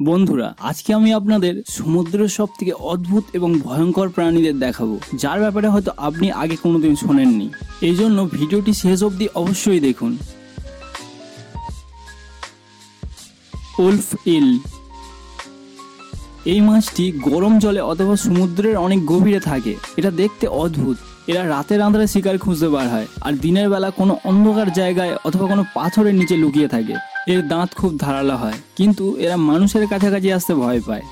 বন্ধুরা, আজকে আমি আপনাদের সমুদ্রের সব থেকে অদ্ভুত এবং ভয়ঙ্কর প্রাণীদের দেখাবো, যার ব্যাপারে হয়তো আপনি আগে কোনোদিন শোনেননি। এই জন্য ভিডিওটি শেষ অবধি অবশ্যই দেখুন। Wolf eel. এই মাছটি গরম জলে অথবা সমুদ্রের অনেক গভীরে থাকে। এটা দেখতে অদ্ভুত। এরা রাতের আন্ধারে শিকার খুঁজতে বার হয়, আর দিনের বেলা কোনো অন্ধকার জায়গায় অথবা কোনো পাথরের নিচে লুকিয়ে থাকে। এর দাঁত খুব ধারালো হয়, কিন্তু এরা মানুষের কাছাকাছি আসতে ভয় পায়।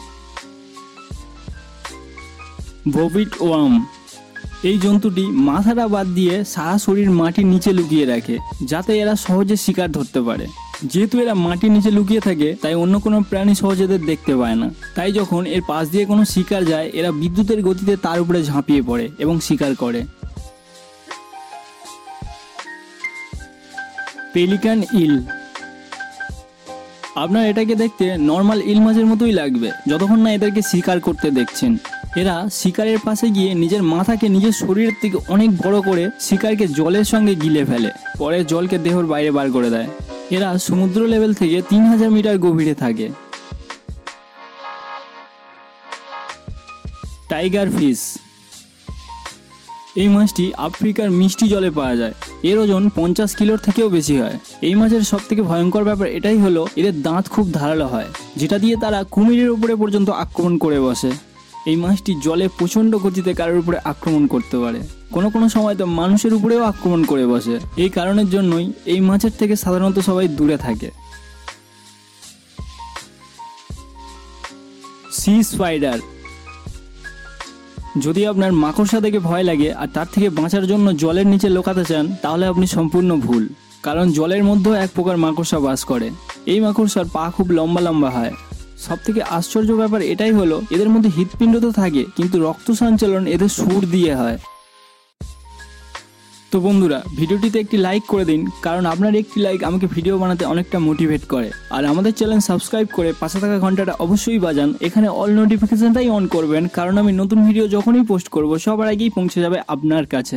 ববিট ওয়াম, এই জন্তুটি মাথাটা বাদ দিয়ে সারা শরীর মাটির নিচে লুকিয়ে রাখে, যাতে এরা সহজে শিকার ধরতে পারে। যেহেতু এরা মাটির নিচে লুকিয়ে থাকে, তাই অন্য কোনো প্রাণী সহজে এদের দেখতে পায় না। তাই যখন এর পাশ দিয়ে কোনো শিকার যায়, এরা বিদ্যুতের গতিতে তার উপরে ঝাঁপিয়ে পড়ে এবং শিকার করে। পেলিকান ইল আপনার এটাকে দেখতে নর্মাল ইল মাছের মতোই লাগবে, যতক্ষণ না এদেরকে শিকার করতে দেখছেন। এরা শিকারের পাশে গিয়ে নিজের মাথাকে নিজের শরীরের থেকে অনেক বড় করে শিকারকে জলের সঙ্গে গিলে ফেলে, পরে জলকে দেহর বাইরে বার করে দেয়। এরা সমুদ্র লেভেল থেকে তিন হাজার মিটার গভীরে থাকে। টাইগার ফিশ এই মাছটি আফ্রিকার মিষ্টি জলে পাওয়া যায়। এর ওজন পঞ্চাশ কিলোর থেকেও বেশি হয়। এই মাছের সব থেকে ভয়ঙ্কর ব্যাপার এটাই হলো, এদের দাঁত খুব ধারালো হয়, যেটা দিয়ে তারা কুমিরের উপরে পর্যন্ত আক্রমণ করে বসে। এই মাছটি জলে প্রচণ্ড গতিতে কারোর উপরে আক্রমণ করতে পারে। কোনো কোনো সময় তো মানুষের উপরেও আক্রমণ করে বসে। এই কারণের জন্যই এই মাছের থেকে সাধারণত সবাই দূরে থাকে। সি স্পাইডার যদি আপনার মাকড়সা থেকে ভয় লাগে আর তার থেকে বাঁচার জন্য জলের নিচে লোকাতে চান, তাহলে আপনি সম্পূর্ণ ভুল। কারণ জলের মধ্যেও এক প্রকার মাকড়সা বাস করে। এই মাকড়সার পা খুব লম্বা লম্বা হয়। সব থেকে আশ্চর্য ব্যাপার এটাই হলো, এদের মধ্যে হৃৎপিণ্ড তো থাকে, কিন্তু রক্ত সঞ্চালন এদের সুর দিয়ে হয়। তো বন্ধুরা, ভিডিওটিতে একটি লাইক করে দিন, কারণ আপনার একটি লাইক আমাকে ভিডিও বানাতে অনেকটা মোটিভেট করে। আর আমাদের চ্যানেল সাবস্ক্রাইব করে পাশে থাকা ঘন্টাটা অবশ্যই বাজান, এখানে অল নোটিফিকেশনটাই অন করবেন, কারণ আমি নতুন ভিডিও যখনই পোস্ট করব, সবার আগেই পৌঁছে যাবে আপনার কাছে।